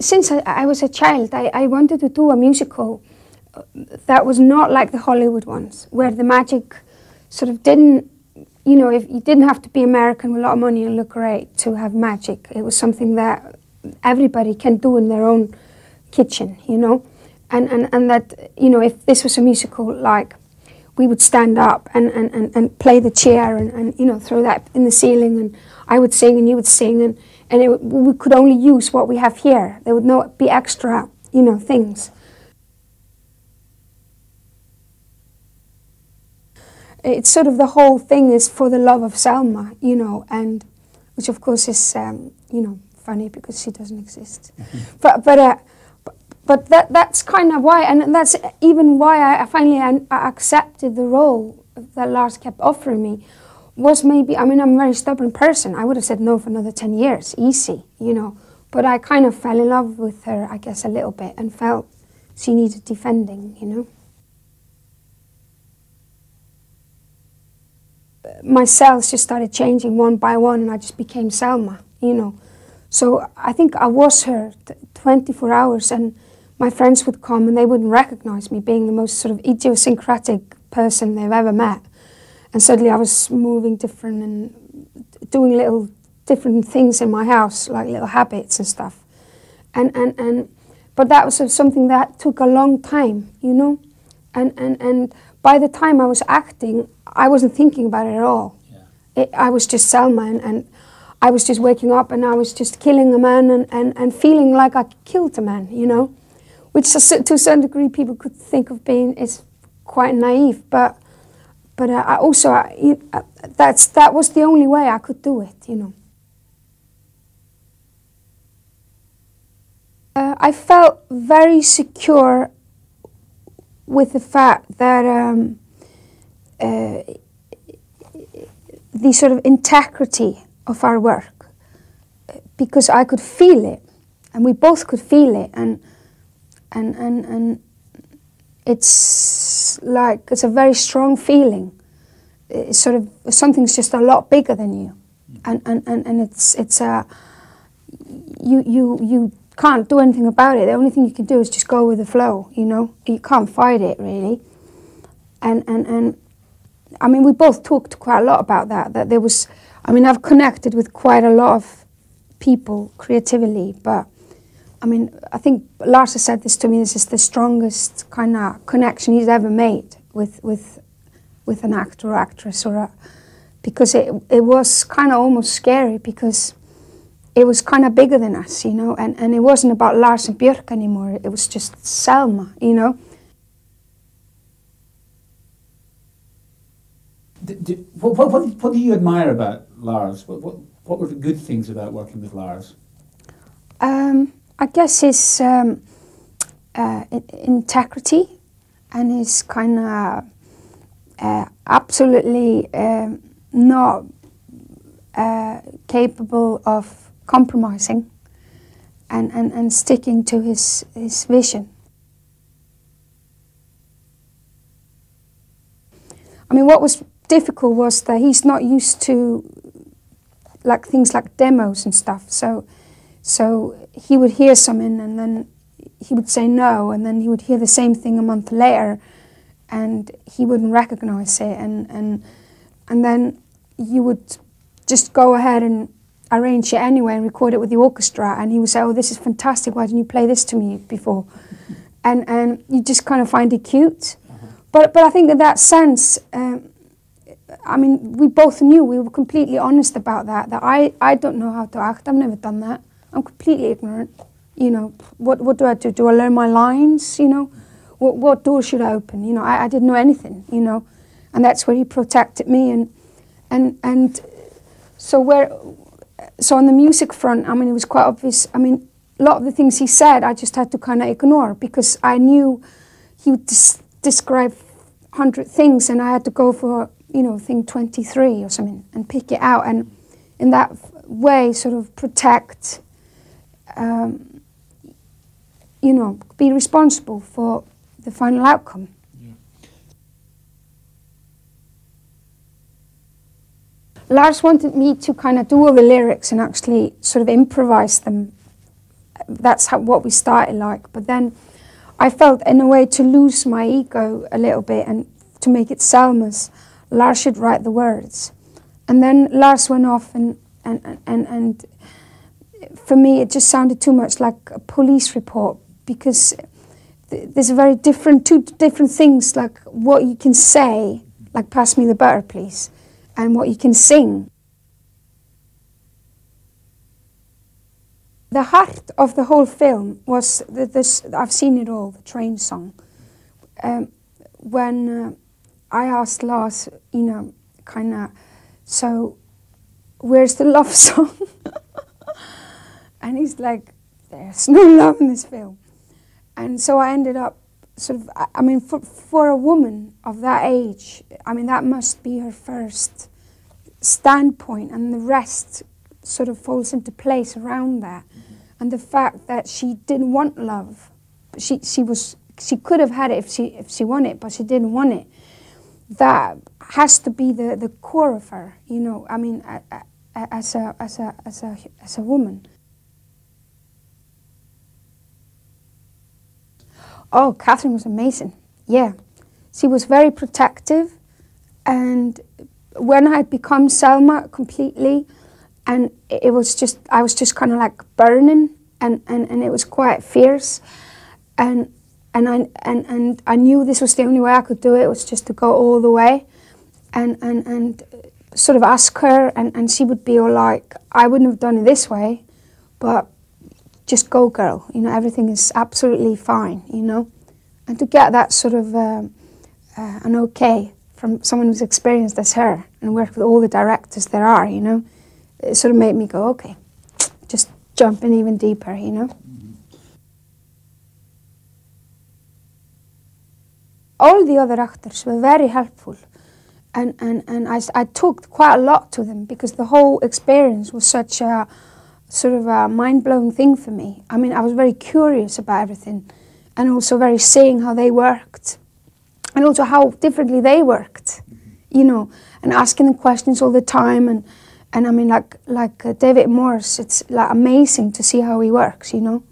since I, I was a child, I, I wanted to do a musical uh, that was not like the Hollywood ones, where the magic sort of didn't, you know, if you didn't have to be American with a lot of money and look great to have magic. It was something that everybody can do in their own kitchen, you know, and and and that you know, if this was a musical like. We would stand up and, and, and, and play the chair and, and you know throw that in the ceiling and I would sing and you would sing and and it, we could only use what we have here. There would not be extra, you know, things. It's sort of the whole thing is for the love of Selma, you know, and which of course is, um, you know, funny because she doesn't exist. but but uh, but that that's kind of why, and that's even why I finally I accepted the role that Lars kept offering me was maybe, I mean, I'm a very stubborn person. I would have said no for another 10 years, easy, you know. But I kind of fell in love with her, I guess, a little bit and felt she needed defending, you know. My cells just started changing one by one and I just became Selma, you know. So I think I was her 24 hours and my friends would come and they wouldn't recognize me being the most sort of idiosyncratic person they've ever met and suddenly I was moving different and doing little different things in my house, like little habits and stuff. And, and, and, but that was something that took a long time, you know? And, and, and by the time I was acting, I wasn't thinking about it at all. Yeah. It, I was just Selma and, and I was just waking up and I was just killing a man and, and, and feeling like I killed a man, you know? Which to a certain degree people could think of being is quite naive, but but uh, I also I, uh, that's that was the only way I could do it, you know. Uh, I felt very secure with the fact that um, uh, the sort of integrity of our work, because I could feel it, and we both could feel it, and and and and it's like it's a very strong feeling. It's sort of something's just a lot bigger than you, mm. and and, and, and it's it's a you you you can't do anything about it. The only thing you can do is just go with the flow. You know, you can't fight it really, and and and I mean we both talked quite a lot about that. That there was, I mean I've connected with quite a lot of people creatively, but I mean, I think Lars has said this to me. This is the strongest kind of connection he's ever made with with with an actor or actress, or a, because it it was kind of almost scary because it was kind of bigger than us, you know, and and it wasn't about Lars and Björk anymore. It was just Selma, you know. what, what, what, do you admire about Lars? What, what, what were the good things about working with Lars? Um, I guess his um, uh, integrity and his kind of uh, absolutely um, not uh, capable of compromising and, and, and sticking to his, his vision. I mean, what was difficult was that he's not used to like things like demos and stuff. So so he would hear something and then he would say no, and then he would hear the same thing a month later and he wouldn't recognize it. And, and, and then you would just go ahead and arrange it anyway and record it with the orchestra. And he would say, Oh, this is fantastic. Why didn't you play this to me before? And, and you just kind of find it cute. But, but I think in that sense, um, I mean, we both knew, we were completely honest about that, that I, I don't know how to act. I've never done that. I'm completely ignorant. You know, what, what do I do? Do I learn my lines? You know, what, what door should I open? You know, I, I didn't know anything, you know, and that's where he protected me. And, and, and so where, so on the music front, I mean, it was quite obvious. I mean, a lot of the things he said, I just had to kind of ignore because I knew he would des describe 100 things and I had to go for, you know, thing 23 or something and pick it out and in that way sort of protect um, you know, be responsible for the final outcome. Yeah. Lars wanted me to kind of do all the lyrics and actually sort of improvise them that's how, what we started like. But then I felt, in a way, to lose my ego a little bit and to make it Selma's, Lars should write the words. And then Lars went off, and, and, and, and for me, it just sounded too much like a police report because there's a very different, two different things like what you can say, like pass me the butter, please, and what you can sing. The heart of the whole film was the, this. I've seen it all. The train song. Um, when uh, I asked Lars, you know, kind of, so where's the love song? And he's like, there's no love in this film. And so I ended up sort of, I, mean, for, for a woman of that age, I mean, that must be her first standpoint, and the rest sort of falls into place around that. Mm-hmm. And the fact that she didn't want love, she, she was, she could have had it if she, if she wanted it, but she didn't want it. That has to be the, the core of her, you know, I mean, as a, as a, as a, as a woman. Oh, Catherine was amazing. Yeah. She was very protective. And when I had become Selma completely, and it was just, I was just kind of like burning, and, and, and it was quite fierce. And, and, I, and, and I knew this was the only way I could do it, was just to go all the way. And, and, and sort of ask her, and, and she would be all like, I wouldn't have done it this way, but just go, girl. You know, everything is absolutely fine, you know. And to get that sort of um, uh, an okay from someone who's experienced as her and worked with all the directors there are, you know, it sort of made me go, okay, just jump in even deeper, you know. All the other actors were very helpful and, and, and I, I talked quite a lot to them because the whole experience was such a sort of a mind-blowing thing for me. I mean, I was very curious about everything and also very seeing how they worked and also how differently they worked, you know, and asking them questions all the time and, and I mean, like, like uh, David Morse, it's like amazing to see how he works, you know.